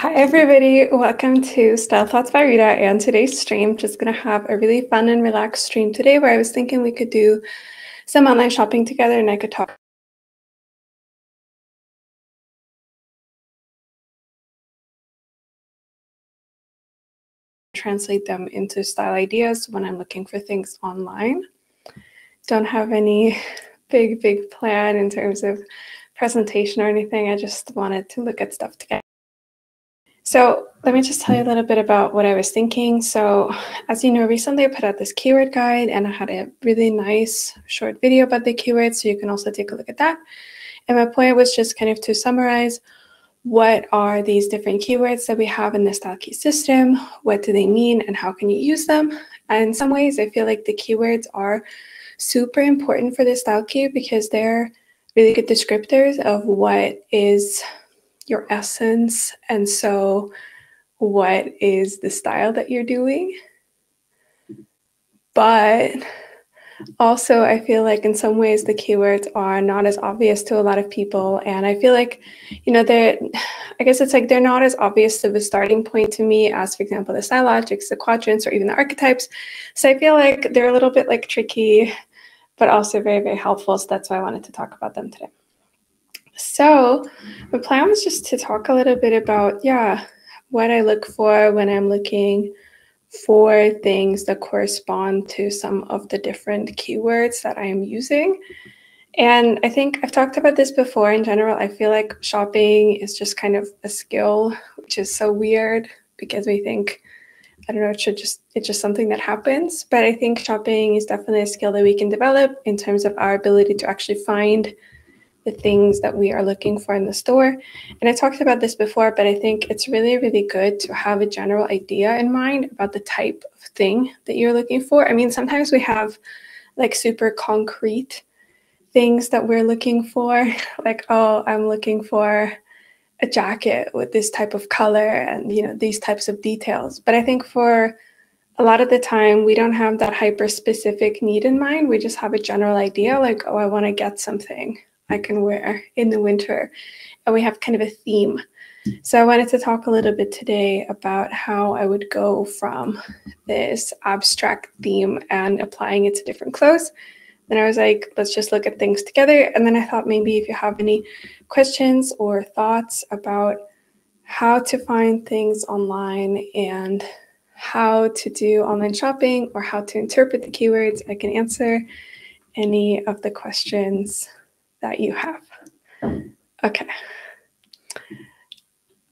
Hi, everybody. Welcome to Style Thoughts by Rita and today's stream. Just going to have a really fun and relaxed stream today where I was thinking we could do some online shopping together and I could talk. Translate them into style ideas when I'm looking for things online. Don't have any big, big plan in terms of presentation or anything. I just wanted to look at stuff together. So let me just tell you a little bit about what I was thinking. So as you know, recently I put out this keyword guide and I had a really nice short video about the keywords. So you can also take a look at that. And my point was just kind of to summarize what are these different keywords that we have in the style key system? What do they mean and how can you use them? And in some ways, I feel like the keywords are super important for the style key because they're really good descriptors of what is your essence. And so, what is the style that you're doing? But also, I feel like in some ways the keywords are not as obvious to a lot of people. And I feel like, you know, they're, I guess it's like they're not as obvious of a starting point to me as, for example, the style logics, the quadrants, or even the archetypes. So I feel like they're a little bit like tricky, but also very, very helpful. So that's why I wanted to talk about them today. So the plan was just to talk a little bit about, yeah, what I look for when I'm looking for things that correspond to some of the different keywords that I am using. And I think I've talked about this before in general. I feel like shopping is just kind of a skill, which is so weird because we think, I don't know, it should just, it's just something that happens. But I think shopping is definitely a skill that we can develop in terms of our ability to actually find the things that we are looking for in the store. And I talked about this before, but I think it's really, really good to have a general idea in mind about the type of thing that you're looking for. I mean, sometimes we have like super concrete things that we're looking for, like, oh, I'm looking for a jacket with this type of color and, you know, these types of details. But I think for a lot of the time, we don't have that hyper specific need in mind. We just have a general idea like, oh, I want to get something I can wear in the winter. And we have kind of a theme. So I wanted to talk a little bit today about how I would go from this abstract theme and applying it to different clothes. Then I was like, let's just look at things together. And then I thought maybe if you have any questions or thoughts about how to find things online and how to do online shopping or how to interpret the keywords, I can answer any of the questions that you have. Okay.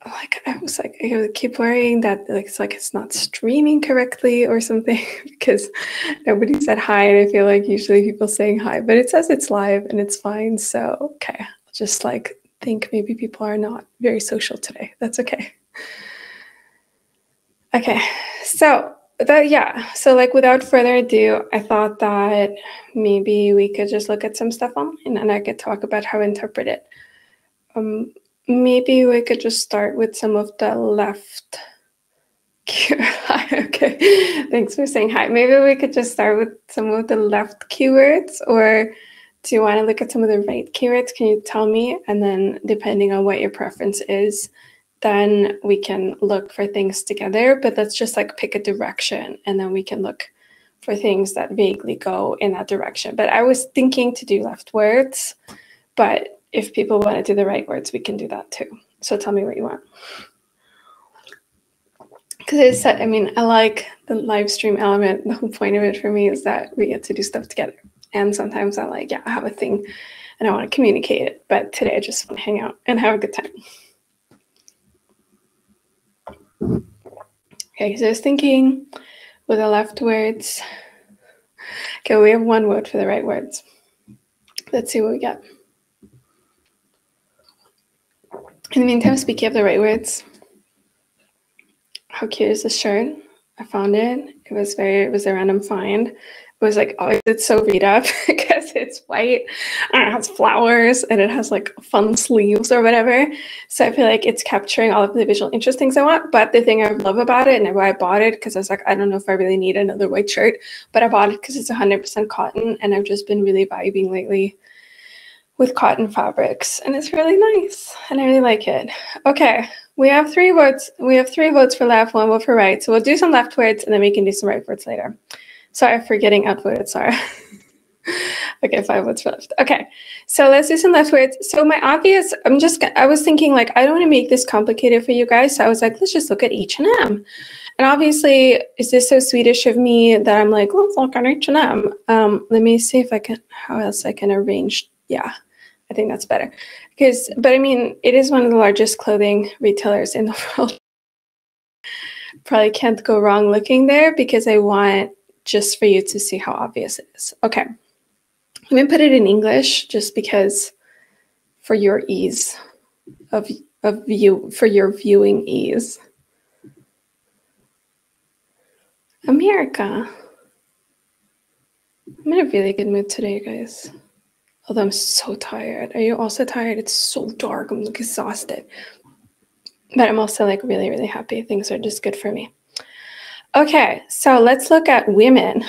Like I was like, I keep worrying that like it's like it's not streaming correctly or something because nobody said hi, and I feel like usually people saying hi, but it says it's live and it's fine. So okay, just like think maybe people are not very social today. That's okay. Okay, so that yeah. So like without further ado i thought that maybe we could just look at some stuff online and i could talk about how to interpret it. Um maybe we could just start with some of the left. Okay. Thanks for saying hi. Maybe we could just start with some of the left keywords or do you want to look at some of the right keywords? Can you tell me? And then depending on what your preference is then we can look for things together. But let's just like pick a direction and then we can look for things that vaguely go in that direction. But I was thinking to do left words, but if people want to do the right words, we can do that too. So tell me what you want. Because it's, I mean, I like the live stream element. The whole point of it for me is that we get to do stuff together. And sometimes I like, yeah, I have a thing and I want to communicate it. But today I just want to hang out and have a good time. Okay, so I was thinking with the left words. Okay, we have one word for the right words. Let's see what we get. In the meantime, speaking of the right words, how cute is this shirt? I found it. It was very, it was a random find was like, oh, it's so beat up because it's white and it has flowers and it has like fun sleeves or whatever. So I feel like it's capturing all of the visual interest things I want. But the thing I love about it and why I bought it, because I was like, I don't know if I really need another white shirt, but I bought it because it's 100% cotton and I've just been really vibing lately with cotton fabrics and it's really nice and I really like it. Okay, we have three votes. We have three votes for left, one vote for right. So we'll do some left words and then we can do some right words later. Sorry for getting outvoted, Sorry. okay, five for left. Okay, so let's do some left words. So my obvious, I'm just, I was thinking like, I don't want to make this complicated for you guys. So I was like, let's just look at H&M. And obviously, is this so Swedish of me that I'm like, let's look at H&M. Um, let me see if I can, how else I can arrange. Yeah, I think that's better. Because, but I mean, it is one of the largest clothing retailers in the world. Probably can't go wrong looking there because I want just for you to see how obvious it is. Okay. Let me put it in English just because for your ease of, of view, for your viewing ease. America. I'm in a really good mood today, guys. Although I'm so tired. Are you also tired? It's so dark. I'm exhausted. But I'm also like really, really happy. Things are just good for me. Okay, so let's look at women.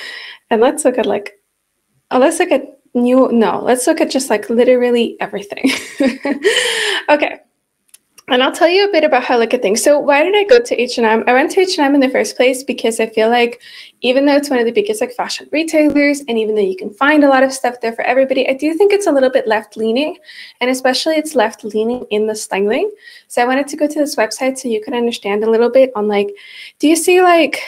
and let's look at like, oh, let's look at new, no, let's look at just like literally everything. okay, and I'll tell you a bit about how I look at things. So why did I go to H&M? I went to H&M in the first place because I feel like even though it's one of the biggest like fashion retailers and even though you can find a lot of stuff there for everybody, I do think it's a little bit left leaning and especially it's left leaning in the styling. So I wanted to go to this website so you could understand a little bit on like, do you see like,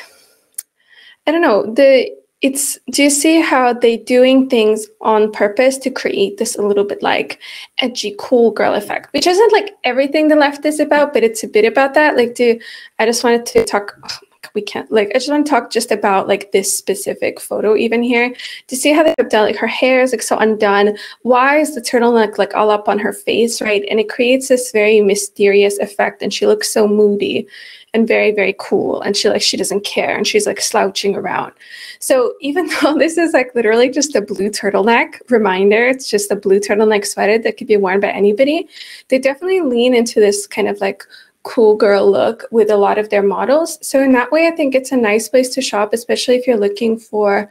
I don't know, the it's do you see how they doing things on purpose to create this a little bit like edgy cool girl effect? Which isn't like everything the left is about but it's a bit about that. Like do i just wanted to talk oh we can't like i just want to talk just about like this specific photo even here to see how they have done like her hair is like so undone. Why is the turtleneck like all up on her face right? And it creates this very mysterious effect and she looks so moody and very very cool and she like she doesn't care and she's like slouching around. So even though this is like literally just a blue turtleneck reminder it's just a blue turtleneck sweater that could be worn by anybody they definitely lean into this kind of like cool girl look with a lot of their models so in that way i think it's a nice place to shop especially if you're looking for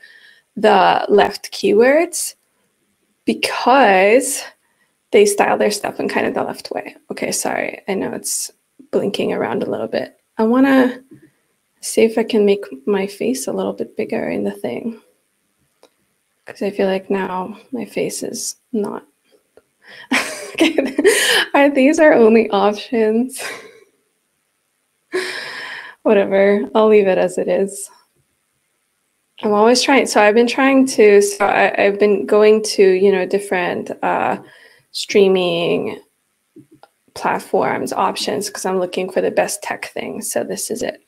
the left keywords because they style their stuff in kind of the left way okay sorry i know it's blinking around a little bit I want to see if I can make my face a little bit bigger in the thing. Because I feel like now my face is not. okay, are these our only options? Whatever, I'll leave it as it is. I'm always trying. So I've been trying to, so I, have been going to, you know, different uh, streaming platforms options because I'm looking for the best tech things. So this is it.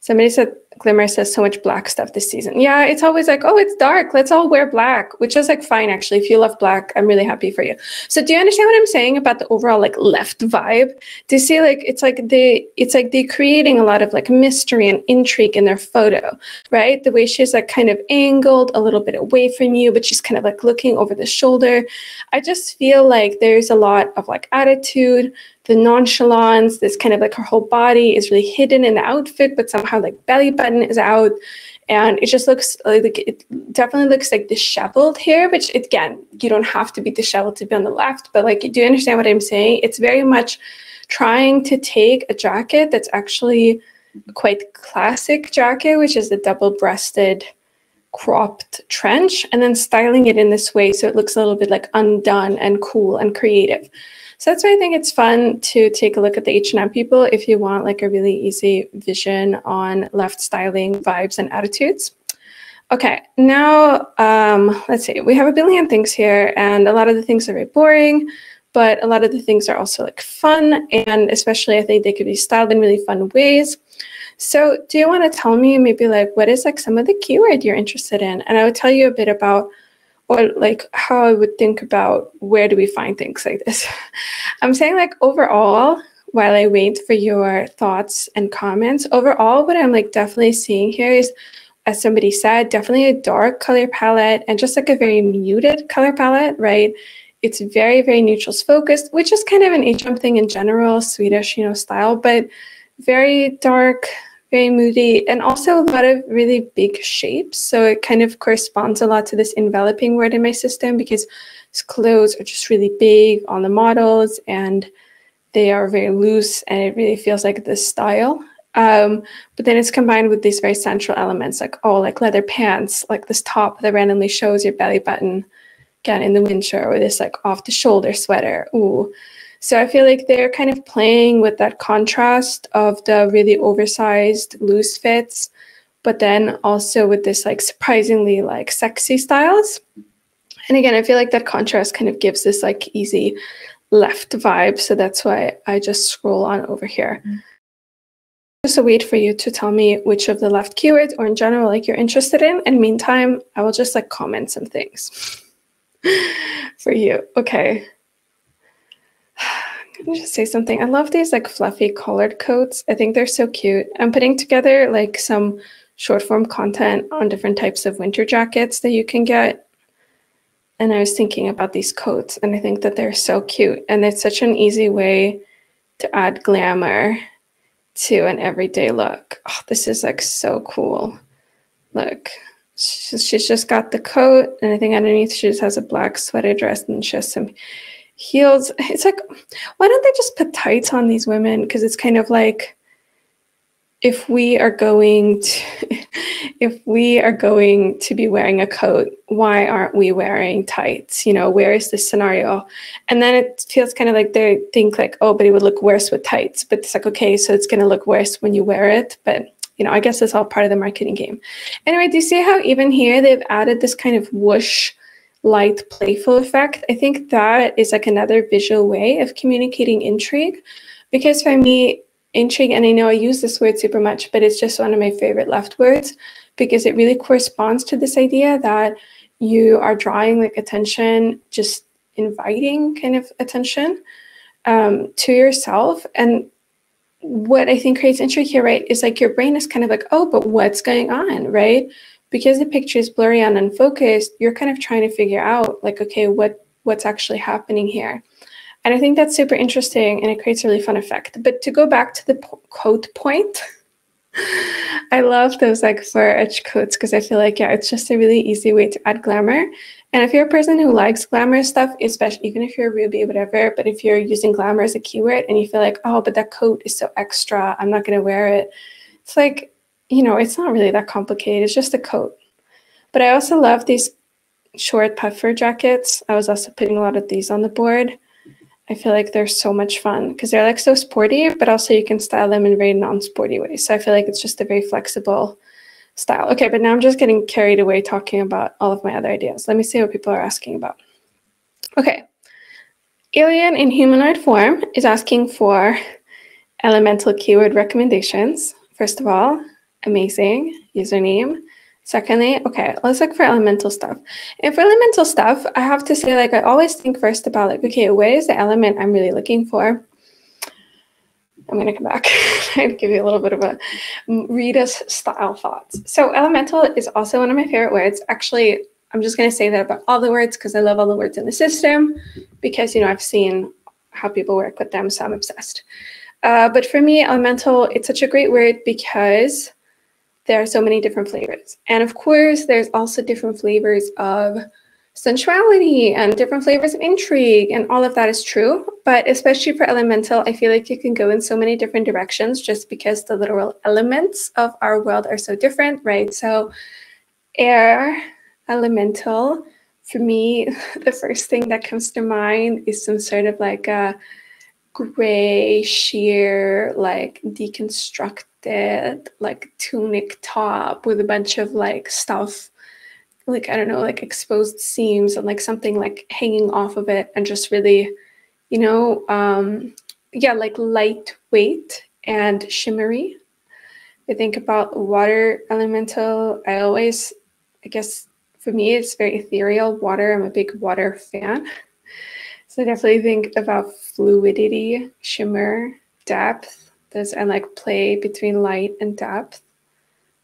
Somebody said Glimmer says so much black stuff this season. Yeah, it's always like, oh, it's dark. Let's all wear black, which is like fine actually. If you love black, I'm really happy for you. So do you understand what I'm saying about the overall like left vibe? Do you see like it's like they it's like they creating a lot of like mystery and intrigue in their photo, right? The way she's like kind of angled a little bit away from you, but she's kind of like looking over the shoulder. I just feel like there's a lot of like attitude, the nonchalance, this kind of like her whole body is really hidden in the outfit, but somehow like belly button is out. And it just looks like it definitely looks like disheveled here, which again, you don't have to be disheveled to be on the left, but like, do you understand what I'm saying? It's very much trying to take a jacket that's actually quite classic jacket, which is the double breasted cropped trench, and then styling it in this way so it looks a little bit like undone and cool and creative. So that's why I think it's fun to take a look at the H&M people if you want like a really easy vision on left styling vibes and attitudes. Okay, now um, let's see. We have a billion things here, and a lot of the things are very boring, but a lot of the things are also like fun, and especially I think they could be styled in really fun ways. So, do you want to tell me maybe like what is like some of the keyword you're interested in? And I would tell you a bit about or like how I would think about where do we find things like this. I'm saying like overall, while I wait for your thoughts and comments, overall what I'm like definitely seeing here is as somebody said, definitely a dark color palette and just like a very muted color palette, right? It's very, very neutrals focused, which is kind of an H&M thing in general, Swedish, you know, style, but very dark, very moody, and also a lot of really big shapes. So it kind of corresponds a lot to this enveloping word in my system because his clothes are just really big on the models and they are very loose and it really feels like this style. Um, but then it's combined with these very sensual elements like, oh, like leather pants, like this top that randomly shows your belly button again in the winter, or this like off the shoulder sweater. Ooh. So I feel like they're kind of playing with that contrast of the really oversized loose fits, but then also with this like surprisingly like sexy styles. And again, I feel like that contrast kind of gives this like easy left vibe. So that's why I just scroll on over here. Mm-hmm. Just a wait for you to tell me which of the left keywords or in general like you're interested in. And meantime, I will just like comment some things for you. Okay. I'm just say something. I love these like fluffy colored coats. I think they're so cute. I'm putting together like some short form content on different types of winter jackets that you can get and I was thinking about these coats, and I think that they're so cute. And it's such an easy way to add glamour to an everyday look. Oh, this is like so cool. Look, she's, she's just got the coat, and I think underneath she just has a black sweater dress and she has some heels. It's like, why don't they just put tights on these women? Because it's kind of like if we are going to if we are going to be wearing a coat why aren't we wearing tights? You know where is this scenario? And then it feels kind of like they think like oh but it would look worse with tights. But it's like okay so it's going to look worse when you wear it. But you know i guess it's all part of the marketing game. Anyway do you see how even here they've added this kind of whoosh light playful effect i think that is like another visual way of communicating intrigue because for me intrigue, and I know I use this word super much, but it's just one of my favorite left words because it really corresponds to this idea that you are drawing like attention, just inviting kind of attention um, to yourself. And what I think creates intrigue here, right, is like your brain is kind of like, oh, but what's going on, right? Because the picture is blurry and unfocused, you're kind of trying to figure out like, okay, what what's actually happening here. And I think that's super interesting and it creates a really fun effect. But to go back to the po quote point, I love those like fur edge coats because I feel like, yeah, it's just a really easy way to add glamour. And if you're a person who likes glamour stuff, especially even if you're Ruby, whatever, but if you're using glamour as a keyword and you feel like, oh, but that coat is so extra, I'm not going to wear it. It's like, you know, it's not really that complicated. It's just a coat. But I also love these short puffer jackets. I was also putting a lot of these on the board. I feel like they're so much fun because they're like so sporty, but also you can style them in very non-sporty ways. So I feel like it's just a very flexible style. Okay, but now I'm just getting carried away talking about all of my other ideas. Let me see what people are asking about. Okay. Alien in humanoid form is asking for elemental keyword recommendations. First of all, amazing username. Secondly, okay, let's look for elemental stuff. And for elemental stuff, I have to say, like, I always think first about, like, okay, where is the element I'm really looking for? I'm going to come back and give you a little bit of a Rita's style thoughts. So elemental is also one of my favorite words. Actually, I'm just going to say that about all the words because I love all the words in the system because, you know, I've seen how people work with them, so I'm obsessed. Uh, but for me, elemental, it's such a great word because there are so many different flavors. And of course, there's also different flavors of sensuality and different flavors of intrigue, and all of that is true. But especially for elemental, I feel like you can go in so many different directions just because the literal elements of our world are so different, right? So, air, elemental, for me, the first thing that comes to mind is some sort of like a gray, sheer, like deconstructed like tunic top with a bunch of like stuff. Like i don't know like exposed seams and like something like hanging off of it and just really you know um yeah like lightweight and shimmery. I think about water elemental. I always i guess for me it's very ethereal. Water i'm a big water fan so i definitely think about fluidity shimmer depth this and like play between light and depth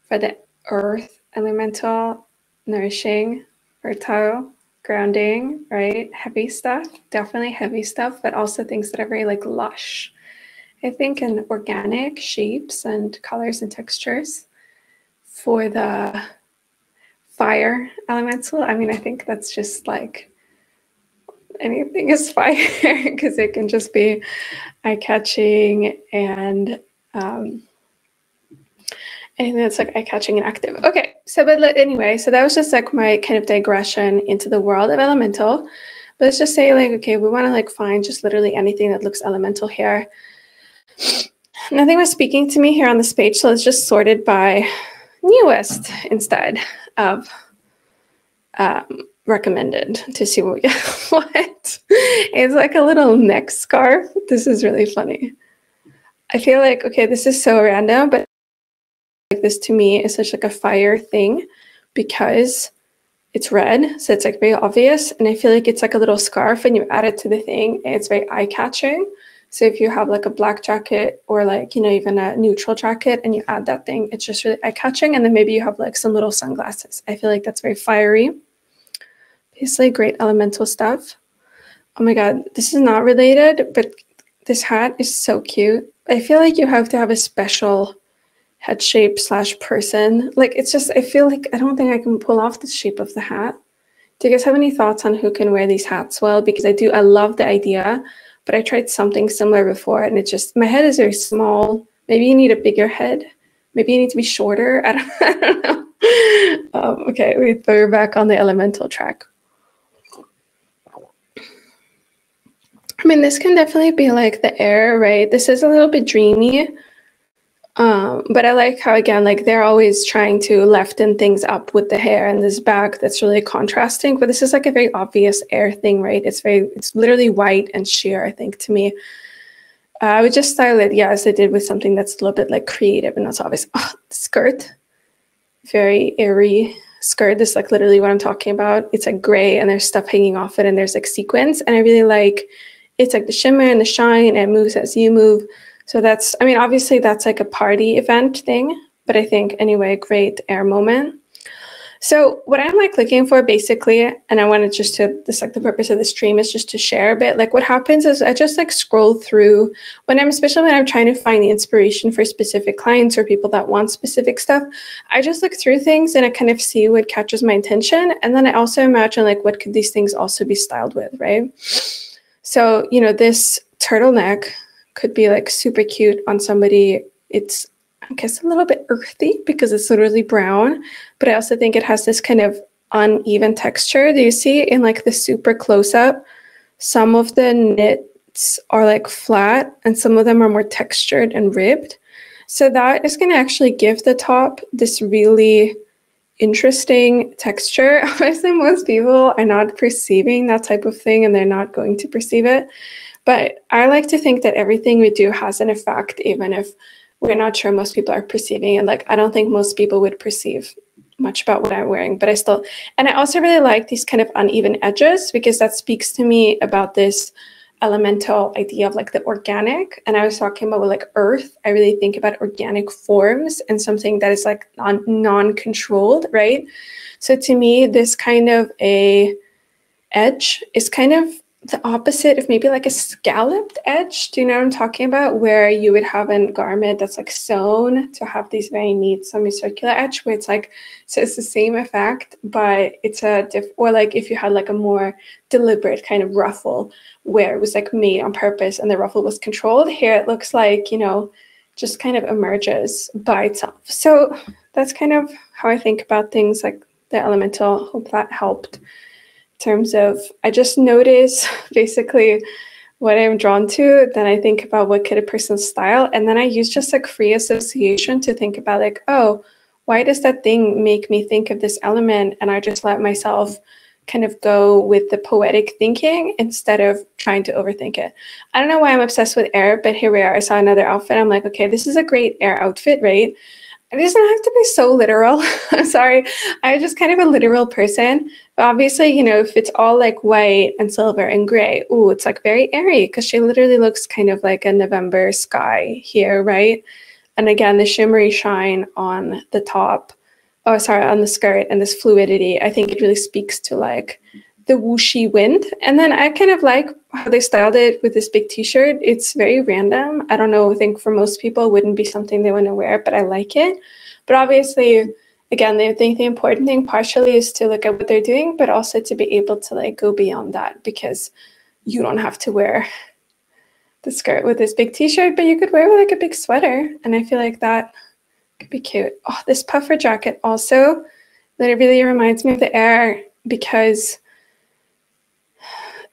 for the earth elemental nourishing fertile grounding right heavy stuff definitely heavy stuff but also things that are very like lush I think, in organic shapes and colors and textures for the fire elemental. I mean, I think that's just like anything is fire because it can just be eye catching and um, anything that's like eye catching and active. Okay, so but anyway, so that was just like my kind of digression into the world of elemental. But let's just say like, okay, we want to like find just literally anything that looks elemental here. Nothing was speaking to me here on this page, so it's just sorted by newest instead of um, recommended to see what we what? It's like a little neck scarf. This is really funny. I feel like, okay, this is so random, but like this to me is such like a fire thing because it's red. So it's like very obvious. And I feel like it's like a little scarf and you add it to the thing. it's very eye catching. So if you have like a black jacket or like, you know, even a neutral jacket and you add that thing, it's just really eye catching. And then maybe you have like some little sunglasses. I feel like that's very fiery. Basically great elemental stuff. Oh my God, this is not related, but this hat is so cute. I feel like you have to have a special head shape slash person. Like it's just, I feel like I don't think I can pull off the shape of the hat. Do you guys have any thoughts on who can wear these hats well? Because I do, I love the idea but I tried something similar before and it just, my head is very small. Maybe you need a bigger head. Maybe you need to be shorter. I don't, I don't know. Um, okay, we throw back on the elemental track. I mean, this can definitely be like the air, right? This is a little bit dreamy. Um, but I like how again, like they're always trying to leften things up with the hair and this back that's really contrasting. But this is like a very obvious air thing, right? It's very, it's literally white and sheer. I think to me, uh, I would just style it, yeah, as I did with something that's a little bit like creative and not so obvious. Oh, skirt, very airy skirt. This is like literally what I'm talking about. It's like gray and there's stuff hanging off it and there's like sequins, and I really like. It's like the shimmer and the shine, and it moves as you move. So that's, I mean, obviously that's like a party event thing, but I think anyway, great air moment. So what I'm like looking for basically, and I wanted just to, this like the purpose of the stream is just to share a bit. Like what happens is I just like scroll through when I'm, especially when I'm trying to find the inspiration for specific clients or people that want specific stuff. I just look through things and I kind of see what catches my attention. And then I also imagine like, what could these things also be styled with, right? So, you know, this turtleneck, could be like super cute on somebody. It's, I guess, a little bit earthy because it's literally brown, but I also think it has this kind of uneven texture. Do you see in like the super close up? Some of the knits are like flat and some of them are more textured and ribbed. So that is going to actually give the top this really interesting texture. Obviously, most people are not perceiving that type of thing and they're not going to perceive it. But I like to think that everything we do has an effect, even if we're not sure most people are perceiving it. Like, I don't think most people would perceive much about what I'm wearing, but I still, and I also really like these kind of uneven edges because that speaks to me about this elemental idea of like the organic. And I was talking about like earth, I really think about organic forms and something that is like non non-controlled, right? So to me, this kind of a edge is kind of the opposite of maybe like a scalloped edge. Do you know what I'm talking about? Where you would have a garment that's like sewn to have these very neat semicircular edge where it's like, so it's the same effect, but it's a diff, or like if you had like a more deliberate kind of ruffle where it was like made on purpose and the ruffle was controlled. Here it looks like, you know, just kind of emerges by itself. So that's kind of how I think about things like the elemental. Hope that helped terms of I just notice basically what I'm drawn to, then I think about what could a person's style, and then I use just like free association to think about like, oh, why does that thing make me think of this element? And I just let myself kind of go with the poetic thinking instead of trying to overthink it. I don't know why I'm obsessed with air, but here we are. I saw another outfit. I'm like, okay, this is a great air outfit, right? It doesn't have to be so literal. I'm sorry. I'm just kind of a literal person. But obviously, you know, if it's all like white and silver and gray, ooh, it's like very airy because she literally looks kind of like a November sky here, right? And again, the shimmery shine on the top, oh, sorry, on the skirt and this fluidity, I think it really speaks to like the whooshy wind. And then I kind of like how they styled it with this big t-shirt. It's very random. I don't know, I think for most people wouldn't be something they want to wear, but I like it. But obviously, again, they think the important thing partially is to look at what they're doing, but also to be able to like go beyond that because you don't have to wear the skirt with this big t-shirt, but you could wear like a big sweater. And I feel like that could be cute. Oh, this puffer jacket also, that it really reminds me of the air because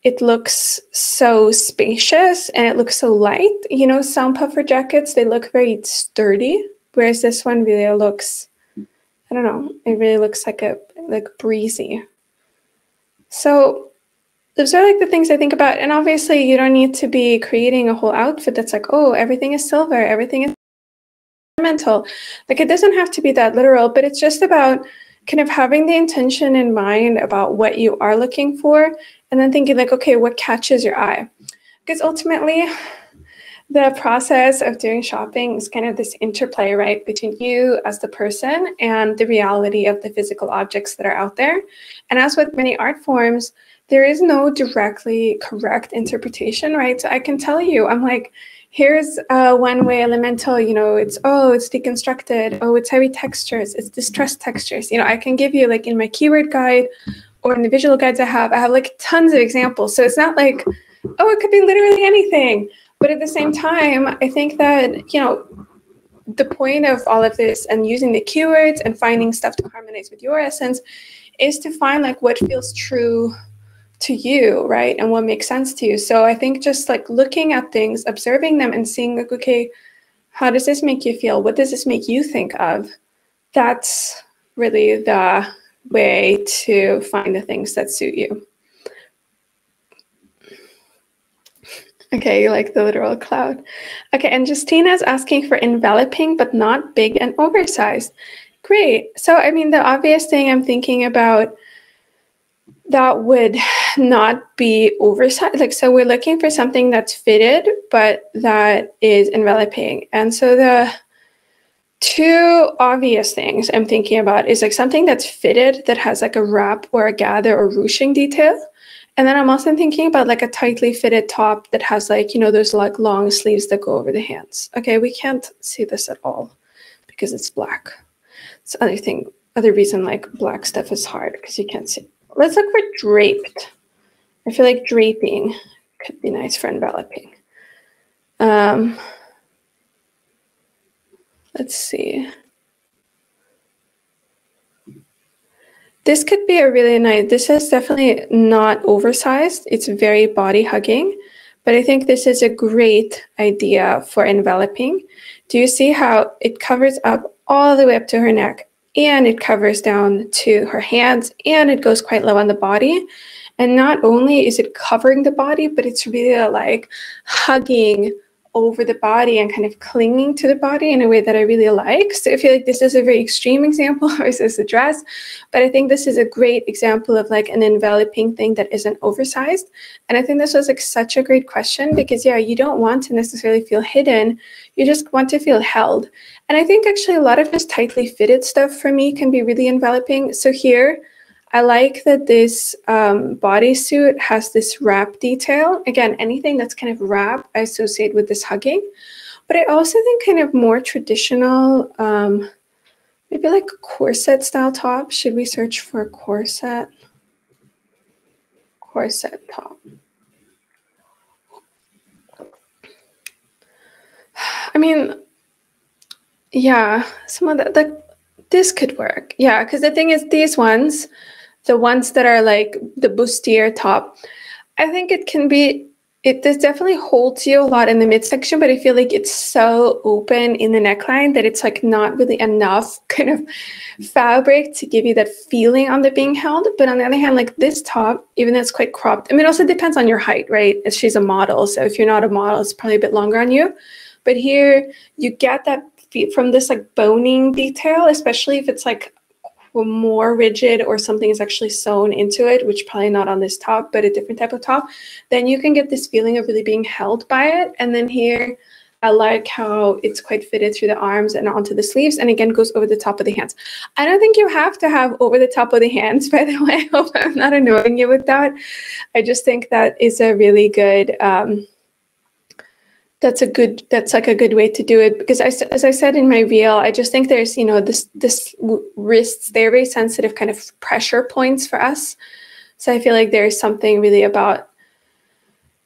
it looks so spacious and it looks so light. You know, some puffer jackets, they look very sturdy, whereas this one really looks, I don't know, it really looks like a like breezy. So those are like the things I think about. And obviously you don't need to be creating a whole outfit that's like, oh, everything is silver, everything is mental. Like it doesn't have to be that literal, but it's just about kind of having the intention in mind about what you are looking for and then thinking like, okay, what catches your eye? Because ultimately, the process of doing shopping is kind of this interplay, right, between you as the person and the reality of the physical objects that are out there. And as with many art forms, there is no directly correct interpretation, right? So I can tell you, I'm like, here's uh, one way elemental, you know, it's, oh, it's deconstructed. Oh, it's heavy textures. It's distressed textures. You know, I can give you like in my keyword guide or in the visual guides I have, I have like tons of examples. So it's not like, oh, it could be literally anything. But at the same time, I think that, you know, the point of all of this and using the keywords and finding stuff to harmonize with your essence is to find like what feels true to you, right? And what makes sense to you. So I think just like looking at things, observing them and seeing like, okay, how does this make you feel? What does this make you think of? That's really the way to find the things that suit you. Okay, you like the literal cloud. Okay, and Justina is asking for enveloping, but not big and oversized. Great. So, I mean, the obvious thing I'm thinking about that would not be oversized. Like, so we're looking for something that's fitted, but that is enveloping. And so the two obvious things I'm thinking about is like something that's fitted that has like a wrap or a gather or ruching detail. And then I'm also thinking about like a tightly fitted top that has like, you know, those like long sleeves that go over the hands. Okay, we can't see this at all because it's black. It's other thing, other reason like black stuff is hard because you can't see. Let's look for draped. I feel like draping could be nice for enveloping. Um, let's see. This could be a really nice, this is definitely not oversized. It's very body hugging, but I think this is a great idea for enveloping. Do you see how it covers up all the way up to her neck? and it covers down to her hands and it goes quite low on the body. And not only is it covering the body, but it's really like hugging over the body and kind of clinging to the body in a way that I really like. So I feel like this is a very extreme example versus the dress, but I think this is a great example of like an enveloping thing that isn't oversized. And I think this was like such a great question because yeah, you don't want to necessarily feel hidden. You just want to feel held. And I think actually a lot of this tightly fitted stuff for me can be really enveloping. So here, I like that this um, bodysuit has this wrap detail. Again, anything that's kind of wrap, I associate with this hugging. But I also think kind of more traditional, um, maybe like a corset style top. Should we search for corset? Corset top. I mean, yeah, some of that, this could work. Yeah, because the thing is, these ones, the ones that are like the bustier top, I think it can be, it this definitely holds you a lot in the midsection, but I feel like it's so open in the neckline that it's like not really enough kind of fabric to give you that feeling on the being held. But on the other hand, like this top, even though it's quite cropped, I mean, it also depends on your height, right? If she's a model. So if you're not a model, it's probably a bit longer on you. But here you get that from this like boning detail, especially if it's like more rigid or something is actually sewn into it, which probably not on this top, but a different type of top, then you can get this feeling of really being held by it. And then here, I like how it's quite fitted through the arms and onto the sleeves, and again goes over the top of the hands. I don't think you have to have over the top of the hands, by the way. I hope I'm not annoying you with that. I just think that is a really good. Um, that's a good that's like a good way to do it because I, as I said in my reel, I just think there's you know this this wrists they're very sensitive kind of pressure points for us. So I feel like there's something really about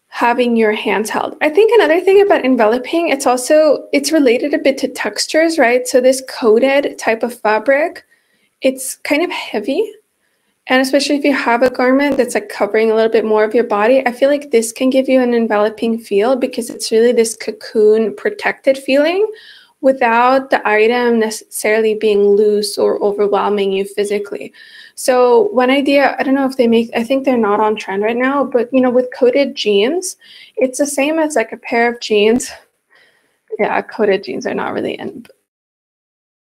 having your hands held. I think another thing about enveloping, it's also it's related a bit to textures, right? So this coated type of fabric, it's kind of heavy. And especially if you have a garment that's like covering a little bit more of your body, I feel like this can give you an enveloping feel because it's really this cocoon protected feeling without the item necessarily being loose or overwhelming you physically. So one idea, I don't know if they make, I think they're not on trend right now, but you know, with coated jeans, it's the same as like a pair of jeans. Yeah, coated jeans are not really in,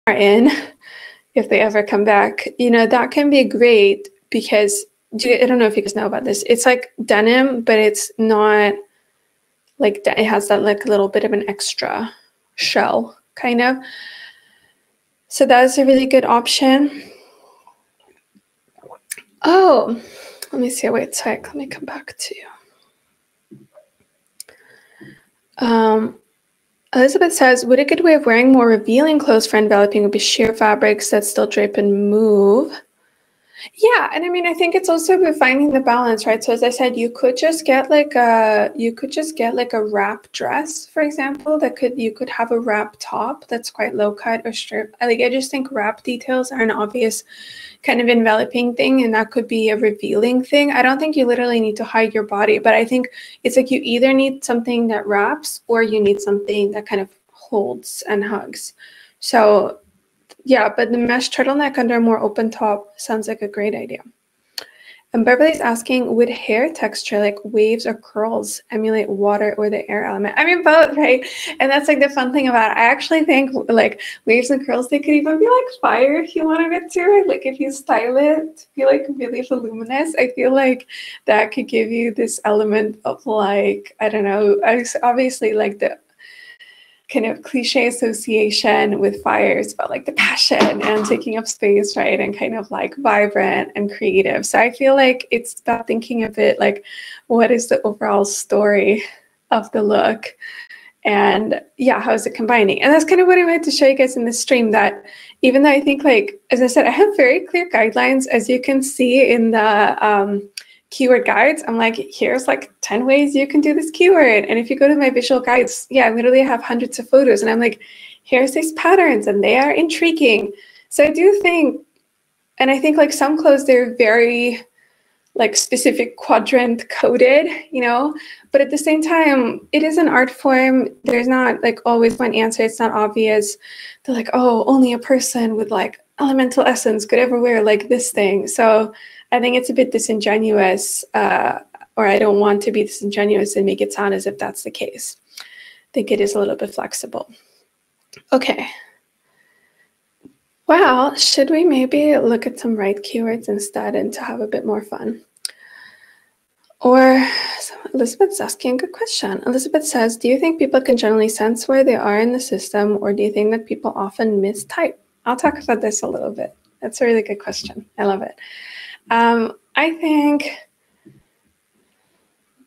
are in if they ever come back. You know, that can be great because I don't know if you guys know about this. It's like denim, but it's not like it has that like a little bit of an extra shell kind of. So that is a really good option. Oh, let me see. Wait a sec. Let me come back to you. Um, Elizabeth says, would a good way of wearing more revealing clothes for enveloping would be sheer fabrics that still drape and move? Yeah, and I mean, I think it's also about finding the balance, right? So as I said, you could just get like a you could just get like a wrap dress, for example. That could you could have a wrap top that's quite low cut or strip. I like I just think wrap details are an obvious kind of enveloping thing, and that could be a revealing thing. I don't think you literally need to hide your body, but I think it's like you either need something that wraps or you need something that kind of holds and hugs. So yeah, but the mesh turtleneck under a more open top sounds like a great idea. And Beverly's asking, would hair texture like waves or curls emulate water or the air element? I mean, both, right? And that's like the fun thing about it. I actually think like waves and curls, they could even be like fire if you wanted it to. Like if you style it to be like really voluminous, I feel like that could give you this element of like, I don't know, I obviously like the kind of cliche association with fires but like the passion and taking up space, right? And kind of like vibrant and creative. So I feel like it's about thinking of it like what is the overall story of the look? And yeah, how is it combining? And that's kind of what I wanted to show you guys in the stream that even though I think like, as I said, I have very clear guidelines, as you can see in the um, keyword guides, I'm like, here's like 10 ways you can do this keyword. And if you go to my visual guides, yeah, I literally have hundreds of photos and I'm like, here's these patterns and they are intriguing. So I do think, and I think like some clothes, they're very like specific quadrant coded, you know, but at the same time, it is an art form. There's not like always one answer. It's not obvious. They're like, oh, only a person with like elemental essence could ever wear like this thing. So I think it's a bit disingenuous, uh, or I don't want to be disingenuous and make it sound as if that's the case. I think it is a little bit flexible. Okay. Well, should we maybe look at some right keywords instead and to have a bit more fun? Or so Elizabeth's asking a good question. Elizabeth says, do you think people can generally sense where they are in the system or do you think that people often mistype? I'll talk about this a little bit. That's a really good question. I love it. Um, I think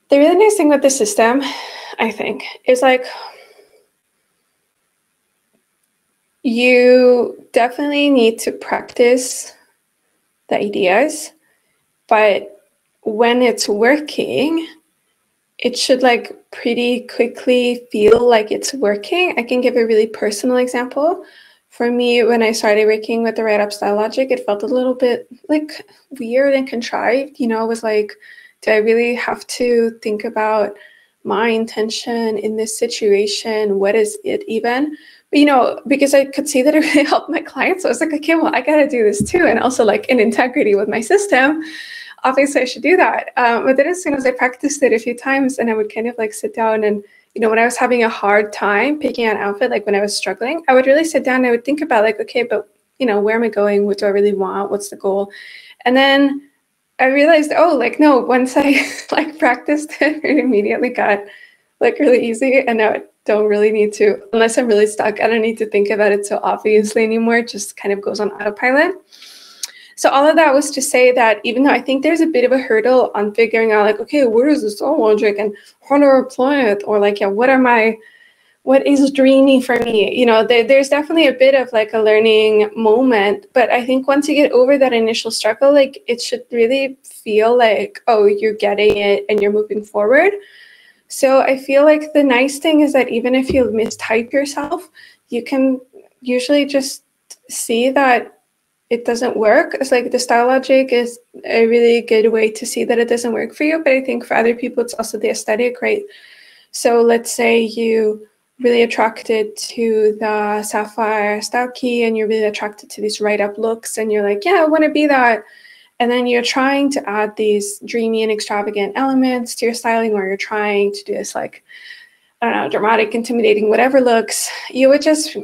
the really nice thing with the system, I think, is like you definitely need to practice the ideas, but when it's working, it should like pretty quickly feel like it's working. I can give a really personal example for me, when I started working with the right up style logic, it felt a little bit like weird and contrived. You know, it was like, do I really have to think about my intention in this situation? What is it even? But, you know, because I could see that it really helped my clients. So I was like, okay, well, I got to do this too. And also, like, in integrity with my system, obviously I should do that. Um, but then as soon as I practiced it a few times and I would kind of like sit down and you know, when I was having a hard time picking an outfit, like when I was struggling, I would really sit down and I would think about like, okay, but you know, where am I going? What do I really want? What's the goal? And then I realized, oh, like no, once I like practiced it, it immediately got like really easy. And now it don't really need to, unless I'm really stuck, I don't need to think about it so obviously anymore. It just kind of goes on autopilot. So all of that was to say that even though I think there's a bit of a hurdle on figuring out like, okay, what is this all logic and how do I apply it? Or like, yeah, what are my what is dreamy for me you know there, there's definitely a bit of like a learning moment but i think once you get over that initial struggle like it should really feel like oh you're getting it and you're moving forward so i feel like the nice thing is that even if you mistype yourself you can usually just see that it doesn't work it's like the style logic is a really good way to see that it doesn't work for you but i think for other people it's also the aesthetic right so let's say you really attracted to the sapphire style key and you're really attracted to these right up looks and you're like, yeah, I want to be that. And then you're trying to add these dreamy and extravagant elements to your styling, or you're trying to do this like, I don't know, dramatic, intimidating, whatever looks, you would just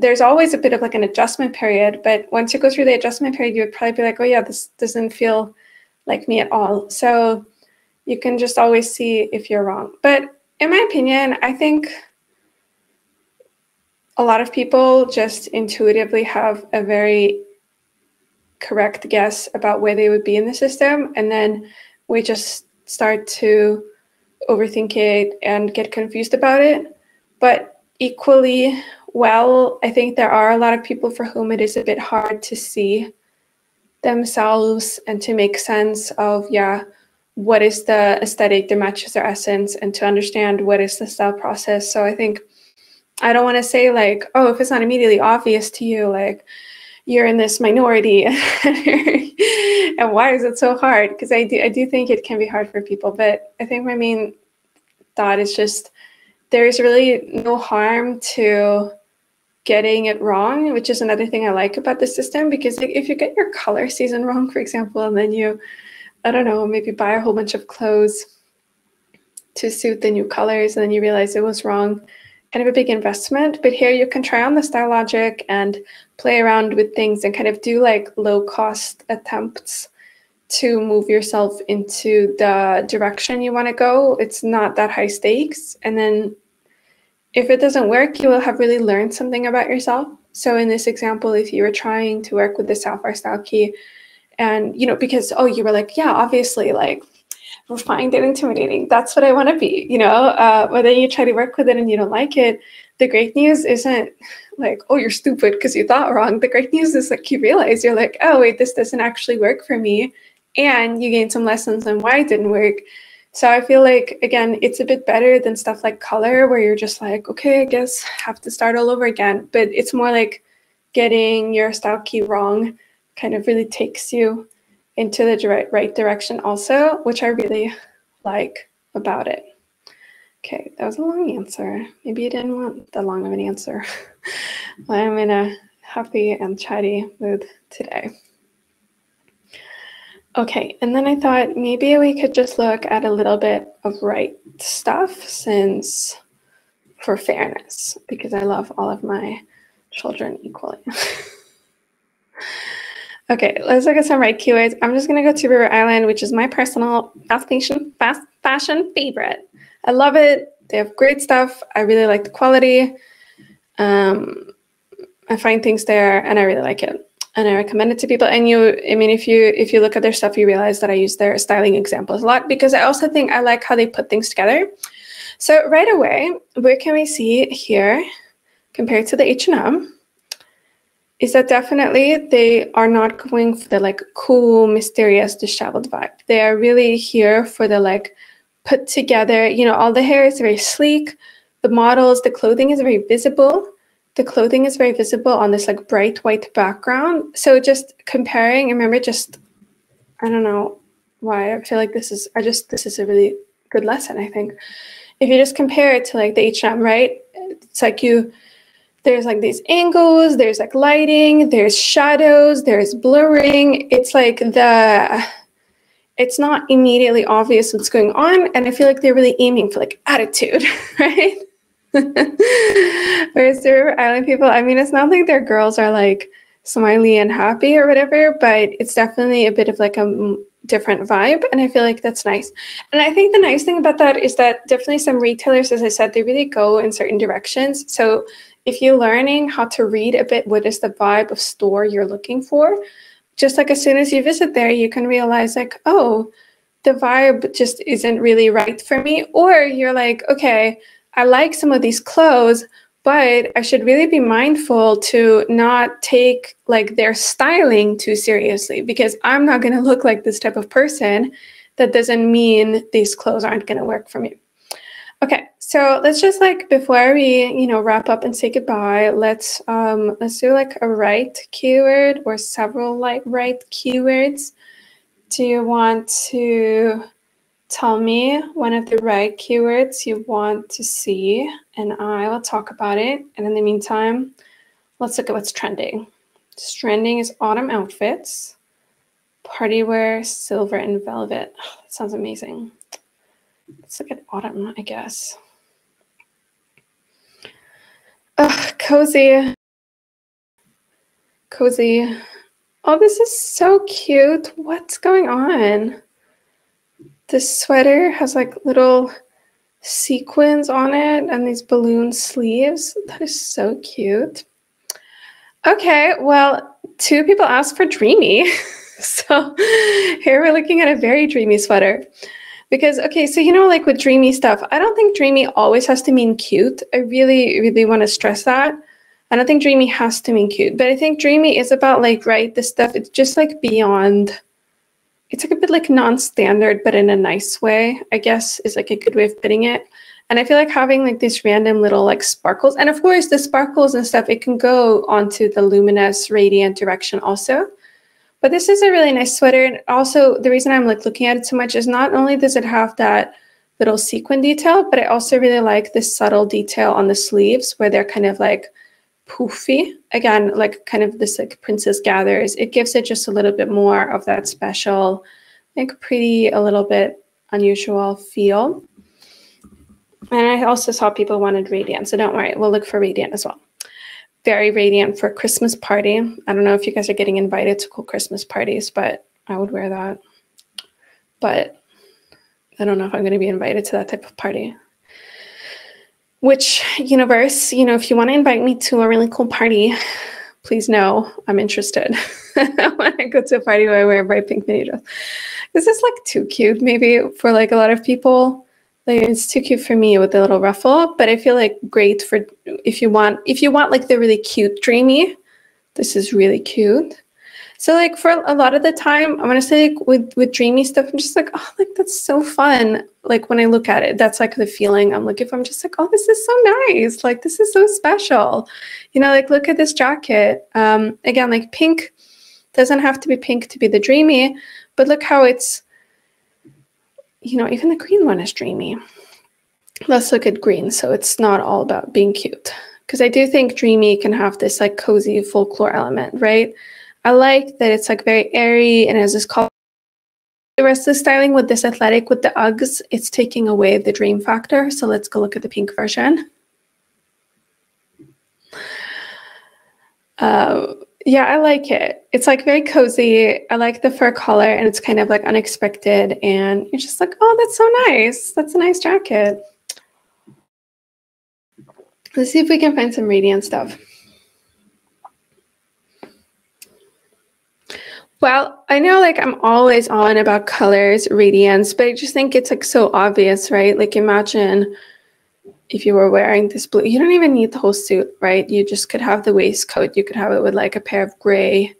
there's always a bit of like an adjustment period, but once you go through the adjustment period, you would probably be like, oh yeah, this doesn't feel like me at all. So you can just always see if you're wrong. But in my opinion, I think a lot of people just intuitively have a very correct guess about where they would be in the system. And then we just start to overthink it and get confused about it. But equally well, I think there are a lot of people for whom it is a bit hard to see themselves and to make sense of, yeah, what is the aesthetic that matches their essence and to understand what is the style process. So I think I don't want to say like, oh, if it's not immediately obvious to you, like you're in this minority and why is it so hard? Because I do I do think it can be hard for people. But I think my main thought is just there's really no harm to getting it wrong, which is another thing I like about the system because if you get your color season wrong, for example, and then you I don't know, maybe buy a whole bunch of clothes to suit the new colors and then you realize it was wrong. Kind of a big investment. But here you can try on the style logic and play around with things and kind of do like low cost attempts to move yourself into the direction you want to go. It's not that high stakes. And then if it doesn't work, you will have really learned something about yourself. So in this example, if you were trying to work with the Sapphire style key, and you know because oh you were like yeah obviously like refined and intimidating that's what i want to be you know uh, but then you try to work with it and you don't like it the great news isn't like oh you're stupid because you thought wrong the great news is like you realize you're like oh wait this doesn't actually work for me and you gain some lessons on why it didn't work so i feel like again it's a bit better than stuff like color where you're just like okay i guess I have to start all over again but it's more like getting your style key wrong kind of really takes you into the right, right direction also, which I really like about it. Okay, that was a long answer. Maybe you didn't want that long of an answer. but I'm in a happy and chatty mood today. Okay, and then I thought maybe we could just look at a little bit of right stuff since for fairness, because I love all of my children equally. Okay, let's look at some right keywords. I'm just gonna go to River Island, which is my personal fashion, fast fashion favorite. I love it. They have great stuff. I really like the quality. Um, I find things there, and I really like it, and I recommend it to people. And you, I mean, if you if you look at their stuff, you realize that I use their styling examples a lot because I also think I like how they put things together. So right away, where can we see here compared to the H and M? is that definitely they are not going for the like cool, mysterious, disheveled vibe. They are really here for the like put together, you know, all the hair is very sleek. The models, the clothing is very visible. The clothing is very visible on this like bright white background. So just comparing, remember just, I don't know why I feel like this is, I just, this is a really good lesson, I think. If you just compare it to like the H&M, right? It's like you, there's like these angles, there's like lighting, there's shadows, there's blurring. It's like the it's not immediately obvious what's going on. And I feel like they're really aiming for like attitude, right? Whereas the River Island people, I mean, it's not like their girls are like smiley and happy or whatever, but it's definitely a bit of like a different vibe. And I feel like that's nice. And I think the nice thing about that is that definitely some retailers, as I said, they really go in certain directions. So if you're learning how to read a bit what is the vibe of store you're looking for, just like as soon as you visit there, you can realize like, oh, the vibe just isn't really right for me. Or you're like, okay, I like some of these clothes, but I should really be mindful to not take like their styling too seriously because I'm not going to look like this type of person. That doesn't mean these clothes aren't going to work for me. Okay, so let's just like before we you know wrap up and say goodbye, let's um let's do like a right keyword or several like right keywords. Do you want to tell me one of the right keywords you want to see and I will talk about it. And in the meantime, let's look at what's trending. Trending is autumn outfits, party wear, silver, and velvet. Oh, sounds amazing. Let's look at autumn, I guess. Ugh, cozy. Cozy. Oh, this is so cute. What's going on? This sweater has like little sequins on it and these balloon sleeves. That is so cute. Okay, well, two people asked for dreamy. so here we're looking at a very dreamy sweater. Because, okay, so you know, like with dreamy stuff, I don't think dreamy always has to mean cute. I really, really want to stress that. I don't think dreamy has to mean cute, but I think dreamy is about like, right, this stuff, it's just like beyond it's like a bit like non-standard, but in a nice way, I guess is like a good way of putting it. And I feel like having like these random little like sparkles, and of course the sparkles and stuff, it can go onto the luminous radiant direction also. But this is a really nice sweater. And also the reason I'm like looking at it so much is not only does it have that little sequin detail, but I also really like this subtle detail on the sleeves where they're kind of like poofy. Again, like kind of this like princess gathers. It gives it just a little bit more of that special, like pretty, a little bit unusual feel. And I also saw people wanted radiant, so don't worry, we'll look for radiant as well. Very radiant for Christmas party. I don't know if you guys are getting invited to cool Christmas parties, but I would wear that. But I don't know if I'm going to be invited to that type of party which universe, you know, if you want to invite me to a really cool party, please know I'm interested. when I go to a party where I wear bright pink mini dress. This is like too cute, maybe for like a lot of people. Like it's too cute for me with the little ruffle, but I feel like great for if you want if you want like the really cute dreamy. This is really cute. So like for a lot of the time, I'm gonna say like with with dreamy stuff, I'm just like, oh, like that's so fun. Like when I look at it, that's like the feeling I'm looking for. I'm just like, oh, this is so nice. Like this is so special. You know, like look at this jacket. Um, again, like pink doesn't have to be pink to be the dreamy, but look how it's, you know, even the green one is dreamy. Let's look at green. So it's not all about being cute. Because I do think dreamy can have this like cozy folklore element, right? I like that it's like very airy and has this color. The rest of the styling with this athletic with the Uggs, it's taking away the dream factor. So let's go look at the pink version. Uh, yeah, I like it. It's like very cozy. I like the fur color and it's kind of like unexpected. And you're just like, oh, that's so nice. That's a nice jacket. Let's see if we can find some radiant stuff. Well, I know like I'm always on about colors, radiance, but I just think it's like so obvious, right? Like imagine if you were wearing this blue, you don't even need the whole suit, right? You just could have the waistcoat. You could have it with like a pair of gray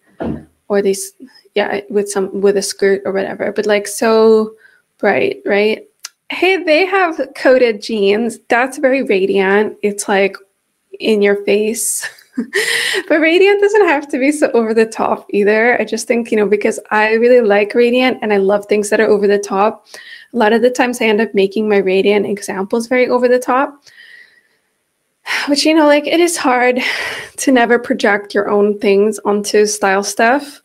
or these, yeah, with some, with a skirt or whatever, but like so bright, right? Hey, they have coated jeans. That's very radiant. It's like in your face. but Radiant doesn't have to be so over the top either. I just think, you know, because I really like Radiant and I love things that are over the top. A lot of the times I end up making my Radiant examples very over the top. Which, you know, like it is hard to never project your own things onto style stuff.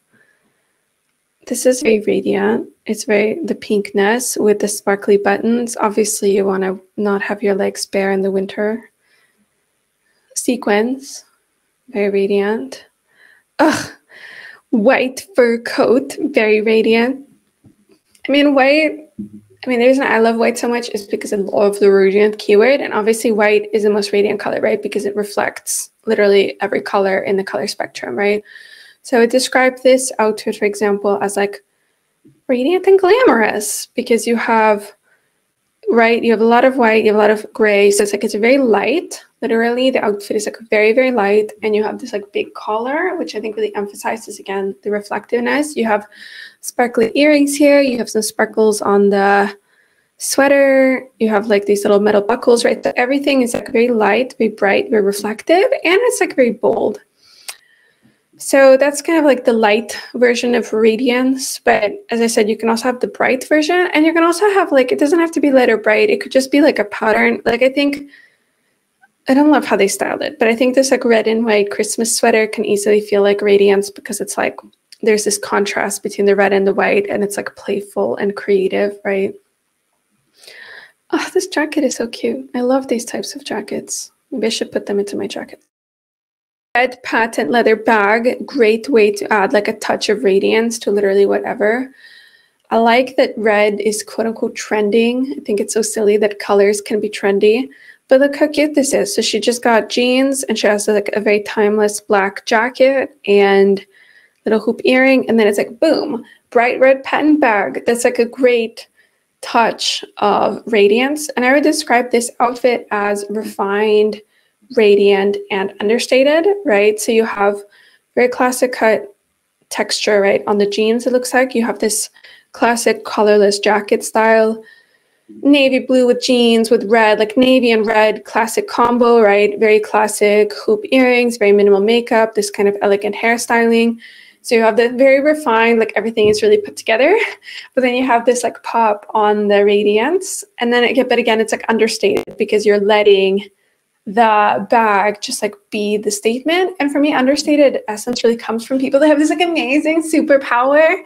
This is very radiant. It's very the pinkness with the sparkly buttons. Obviously, you want to not have your legs bare in the winter. Sequins very radiant. Ugh, white fur coat, very radiant. I mean, white, I mean, the reason I love white so much is because I love the radiant keyword. And obviously, white is the most radiant color, right? Because it reflects literally every color in the color spectrum, right? So I would describe this outfit, for example, as like radiant and glamorous because you have, right, you have a lot of white, you have a lot of gray. So it's like it's very light. Literally, the outfit is like very, very light. And you have this like big collar, which I think really emphasizes again the reflectiveness. You have sparkly earrings here. You have some sparkles on the sweater. You have like these little metal buckles, right? So everything is like very light, very bright, very reflective, and it's like very bold. So that's kind of like the light version of radiance. But as I said, you can also have the bright version, and you can also have like, it doesn't have to be light or bright. It could just be like a pattern. Like I think, I don't love how they styled it, but I think this like red and white Christmas sweater can easily feel like radiance because it's like, there's this contrast between the red and the white, and it's like playful and creative, right? Oh, this jacket is so cute. I love these types of jackets. Maybe I should put them into my jacket. Red patent leather bag, great way to add like a touch of radiance to literally whatever. I like that red is quote unquote trending. I think it's so silly that colors can be trendy. But look how cute this is. So she just got jeans and she has like a very timeless black jacket and little hoop earring. And then it's like, boom, bright red patent bag. That's like a great touch of radiance. And I would describe this outfit as refined, radiant, and understated, right? So you have very classic cut texture, right? On the jeans, it looks like you have this classic colorless jacket style, navy blue with jeans with red, like navy and red classic combo, right? Very classic hoop earrings, very minimal makeup, this kind of elegant hairstyling. So you have the very refined, like everything is really put together, but then you have this like pop on the radiance. And then it but again, it's like understated because you're letting the bag just like be the statement. And for me, understated essence really comes from people that have this like amazing superpower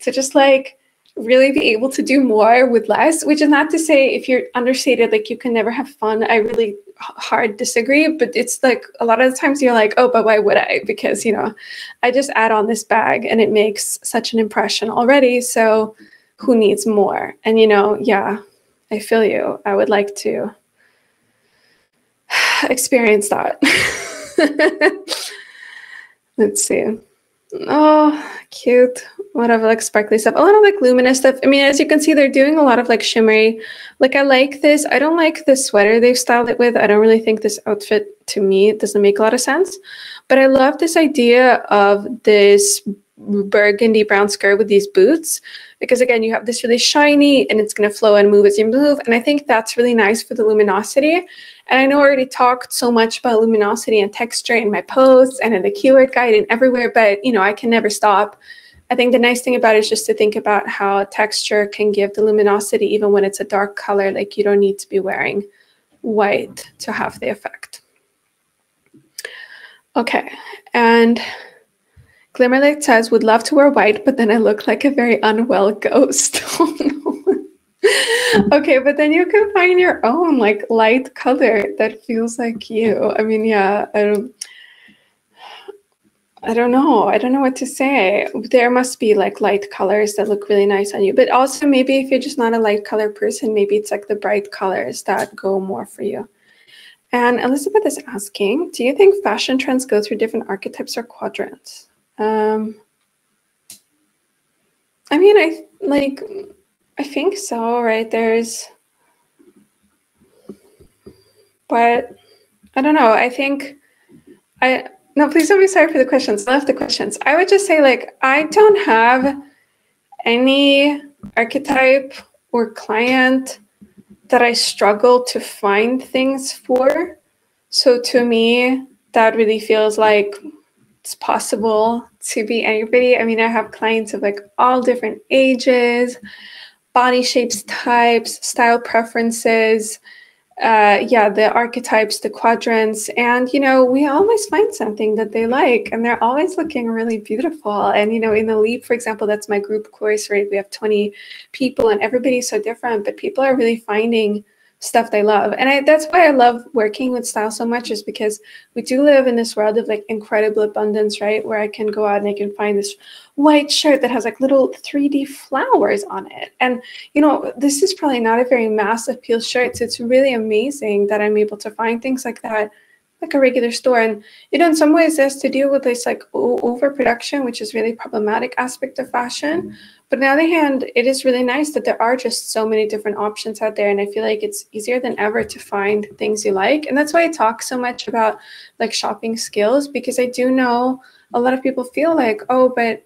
to just like really be able to do more with less, which is not to say if you're understated, like you can never have fun. I really hard disagree, but it's like a lot of the times you're like, oh, but why would I? Because, you know, I just add on this bag and it makes such an impression already. So who needs more? And, you know, yeah, I feel you. I would like to experience that. Let's see. Oh, cute. Whatever, like sparkly stuff. A lot of like luminous stuff. I mean, as you can see, they're doing a lot of like shimmery. Like I like this. I don't like the sweater they've styled it with. I don't really think this outfit to me it doesn't make a lot of sense. But I love this idea of this burgundy brown skirt with these boots because again you have this really shiny and it's going to flow and move as you move and i think that's really nice for the luminosity and i know i already talked so much about luminosity and texture in my posts and in the keyword guide and everywhere but you know i can never stop i think the nice thing about it is just to think about how texture can give the luminosity even when it's a dark color like you don't need to be wearing white to have the effect okay and Glimmerlight says, would love to wear white, but then I look like a very unwell ghost. Oh, okay, but then you can find your own like light color that feels like you. I mean, yeah, I don't I don't know. I don't know what to say. There must be like light colors that look really nice on you. But also maybe if you're just not a light color person, maybe it's like the bright colors that go more for you. And Elizabeth is asking, do you think fashion trends go through different archetypes or quadrants? Um, I mean, I like, I think so, right? There's, but I don't know. I think I, no, please don't be sorry for the questions. I love the questions. I would just say, like, I don't have any archetype or client that I struggle to find things for. So to me, that really feels like it's possible to be anybody. I mean, I have clients of like all different ages, body shapes, types, style preferences. Uh, yeah, the archetypes, the quadrants, and you know, we always find something that they like, and they're always looking really beautiful. And you know, in the Leap, for example, that's my group course, right? We have 20 people, and everybody's so different, but people are really finding stuff they love. And I, that's why I love working with style so much is because we do live in this world of like incredible abundance, right? Where I can go out and I can find this white shirt that has like little 3D flowers on it. And, you know, this is probably not a very mass appeal shirt. So it's really amazing that I'm able to find things like that like a regular store. And you know, in some ways, this has to deal with this like overproduction, which is really problematic aspect of fashion. Mm-hmm. But on the other hand, it is really nice that there are just so many different options out there. And I feel like it's easier than ever to find things you like. And that's why I talk so much about like shopping skills, because I do know a lot of people feel like, oh, but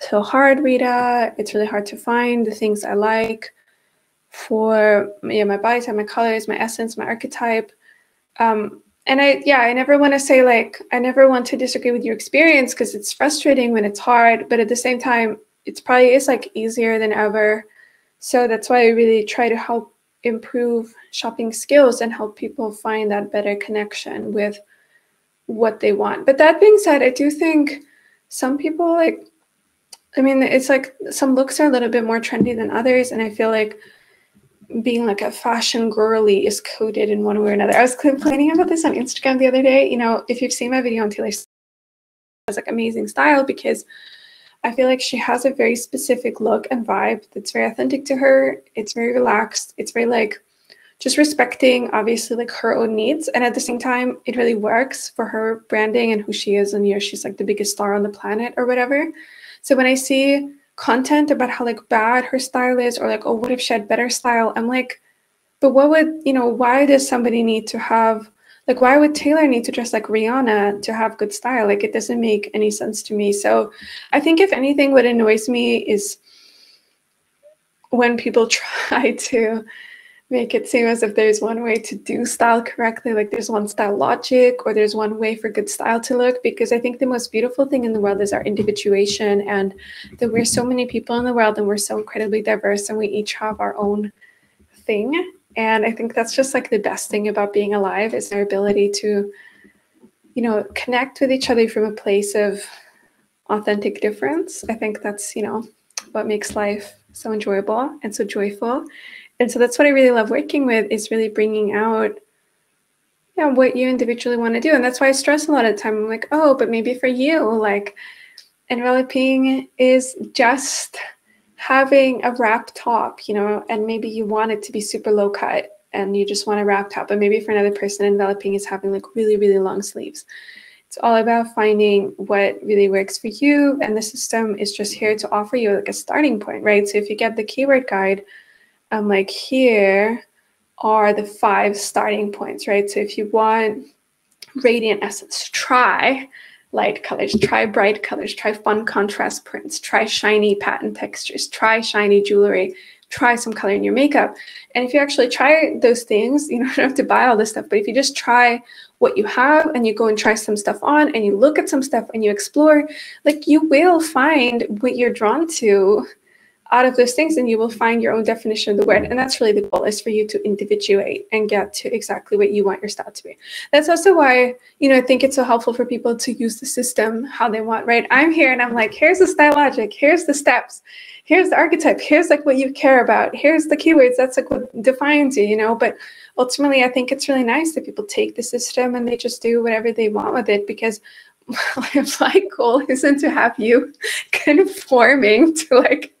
so hard, Rita. It's really hard to find the things I like for yeah, my body type, my colors, my essence, my archetype. Um, and I, yeah, I never want to say like, I never want to disagree with your experience because it's frustrating when it's hard. But at the same time, it's probably is like easier than ever. So that's why I really try to help improve shopping skills and help people find that better connection with what they want. But that being said, I do think some people like, I mean, it's like some looks are a little bit more trendy than others. And I feel like being like a fashion girly is coded in one way or another. I was complaining about this on Instagram the other day. You know, if you've seen my video on Taylor has like amazing style because I feel like she has a very specific look and vibe that's very authentic to her. It's very relaxed. It's very like just respecting obviously like her own needs. And at the same time, it really works for her branding and who she is. And you know, she's like the biggest star on the planet or whatever. So when I see content about how like bad her style is or like, oh, what if she had better style? I'm like, but what would, you know, why does somebody need to have like why would Taylor need to dress like Rihanna to have good style? Like it doesn't make any sense to me. So I think if anything, what annoys me is when people try to make it seem as if there's one way to do style correctly, like there's one style logic or there's one way for good style to look. Because I think the most beautiful thing in the world is our individuation and that we're so many people in the world and we're so incredibly diverse and we each have our own thing. And I think that's just like the best thing about being alive is our ability to, you know, connect with each other from a place of authentic difference. I think that's, you know, what makes life so enjoyable and so joyful. And so that's what I really love working with is really bringing out yeah, what you individually want to do. And that's why I stress a lot of time. I'm like, oh, but maybe for you, like enveloping is just having a wrap top, you know, and maybe you want it to be super low cut and you just want a wrap top, but maybe for another person, enveloping is having like really, really long sleeves. It's all about finding what really works for you, and the system is just here to offer you like a starting point, right? So if you get the keyword guide, I'm um, like here are the five starting points, right? So if you want radiant essence, try light colors, try bright colors, try fun contrast prints, try shiny pattern textures, try shiny jewelry, try some color in your makeup. And if you actually try those things, you don't have to buy all this stuff, but if you just try what you have and you go and try some stuff on and you look at some stuff and you explore, like you will find what you're drawn to out of those things and you will find your own definition of the word. And that's really the goal is for you to individuate and get to exactly what you want your style to be. That's also why you know i think it's so helpful for people to use the system how they want right? I'm here and i'm like here's the style logic. Here's the steps. Here's the archetype. Here's like what you care about. Here's the keywords. That's like what defines you you know? But ultimately i think it's really nice that people take the system and they just do whatever they want with it because my goal isn't to have you conforming to like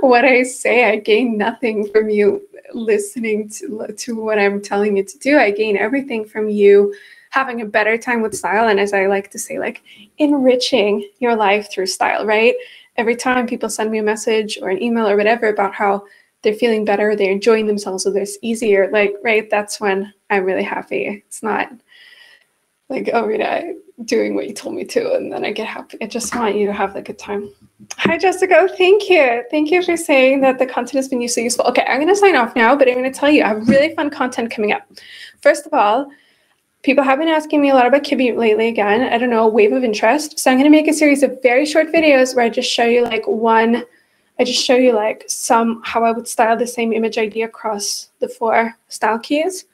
what I say. I gain nothing from you listening to, to what I'm telling you to do. I gain everything from you having a better time with style. And as I like to say, like enriching your life through style, right? Every time people send me a message or an email or whatever about how they're feeling better, they're enjoying themselves, or they're easier, like, right, that's when I'm really happy. It's not like, oh, Rita, doing what you told me to, and then I get happy. I just want you to have a good time. Hi, Jessica. Thank you. Thank you for saying that the content has been so useful. Okay, I'm going to sign off now, but I'm going to tell you I have really fun content coming up. First of all, people have been asking me a lot about Kibbe lately again. I don't know, wave of interest. So I'm going to make a series of very short videos where I just show you like one, I just show you like some how I would style the same image ID across the four style keys.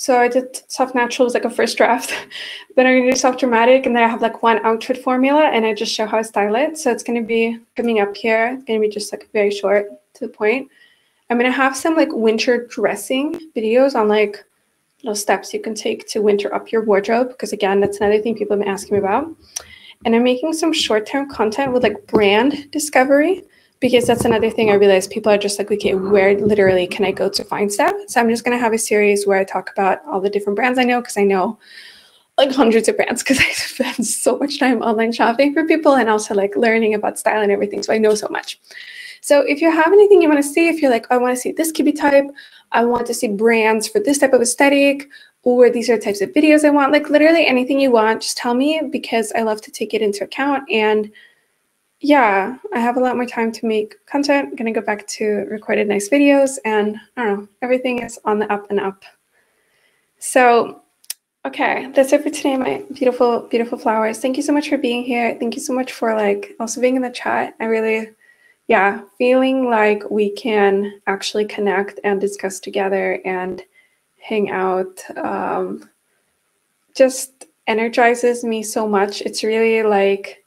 So I did soft natural as like a first draft. then I'm gonna do soft dramatic and then I have like one outfit formula and I just show how I style it. So it's gonna be coming up here. It's gonna be just like very short to the point. I'm gonna have some like winter dressing videos on like little steps you can take to winter up your wardrobe because again, that's another thing people have been asking me about. And I'm making some short-term content with like brand discovery because that's another thing I realized people are just like, okay, where literally can I go to find stuff? So I'm just gonna have a series where I talk about all the different brands I know because I know like hundreds of brands because I spend so much time online shopping for people and also like learning about style and everything. So I know so much. So if you have anything you want to see, if you're like, I want to see this Kibbe type, I want to see brands for this type of aesthetic, or these are the types of videos I want, like literally anything you want, just tell me because I love to take it into account. And yeah, I have a lot more time to make content. I'm going to go back to recorded nice videos and I don't know, everything is on the up and up. So Okay, that's it for today, my beautiful, beautiful flowers. Thank you so much for being here. Thank you so much for like also being in the chat. I really, yeah, feeling like we can actually connect and discuss together and hang out um, just energizes me so much. It's really like,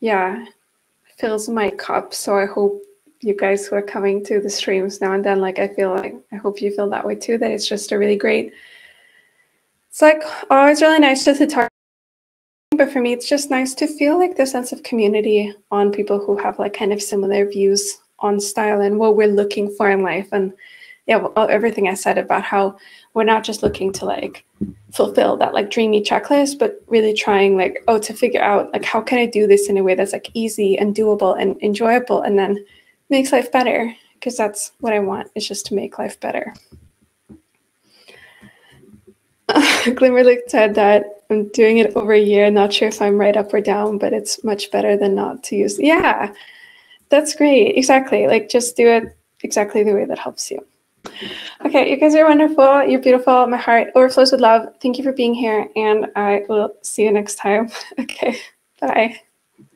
yeah, fills my cup. So I hope you guys who are coming to the streams now and then, like I feel like, I hope you feel that way too, that it's just a really great it's like oh, always really nice just to talk but for me it's just nice to feel like the sense of community on people who have like kind of similar views on style and what we're looking for in life and yeah well, oh, everything i said about how we're not just looking to like fulfill that like dreamy checklist but really trying like oh to figure out like how can i do this in a way that's like easy and doable and enjoyable and then makes life better because that's what i want is just to make life better Glimmerlight said that I'm doing it over a year. Not sure if I'm right up or down, but it's much better than not to use. Yeah, that's great. Exactly. Like just do it exactly the way that helps you. Okay, you guys are wonderful. You're beautiful. My heart overflows with love. Thank you for being here, and I will see you next time. Okay, bye.